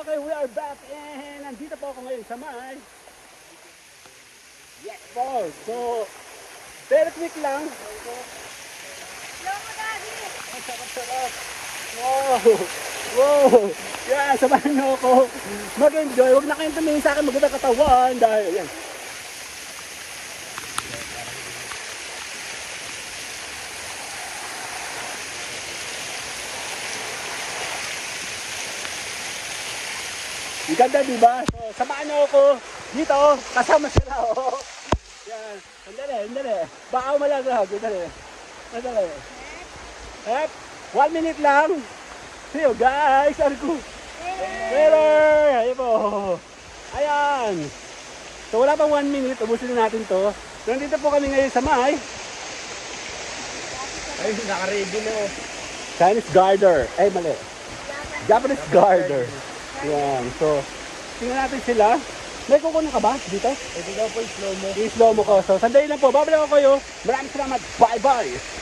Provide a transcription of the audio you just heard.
Okay, we are back and nandito po ako ngayon sa may Yes po. So, very quick lang. Ang sarap-sarap. Wow! Wow! Yan, samahan niyo ako. Mag-enjoy. Huwag na kayong tumingin sa akin magandang katawan dahil yan. Ang ganda, di ba? So, samahan niyo ako dito, kasama sila, oh. Yan. Sandali, sandali. Baka malaglag. Sandali. Sandali. Hep. One minute lang. See you guys. Ano ko? Later. Ayun po. Ayan. So wala pang one minute. Ubusin na natin to. So, nandito po kami ngayon sa may Ay, naka-ready na oh. Chinese garter. Ay, mali. Japanese garter. Yan. So, tingnan natin sila. May kukunin ka ba dito? Ito daw po yung slow mo. I-slow mo ko. So, sandali lang po. Babalik ako kayo. Maraming salamat. Bye-bye.